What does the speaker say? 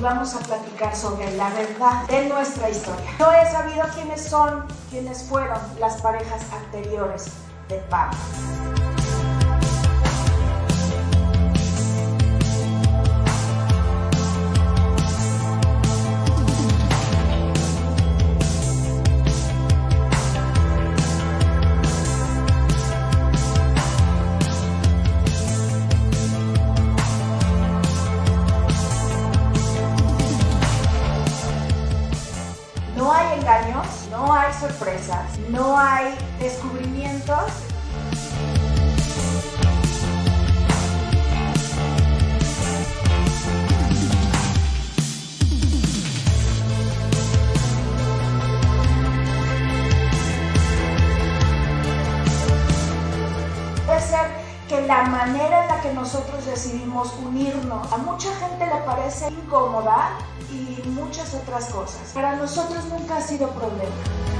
vamos a platicar sobre la verdad de nuestra historia. No he sabido quiénes son, quiénes fueron las parejas anteriores de Pam. No hay sorpresas, no hay descubrimientos. La manera en la que nosotros decidimos unirnos a mucha gente le parece incómoda y muchas otras cosas. Para nosotros nunca ha sido problema.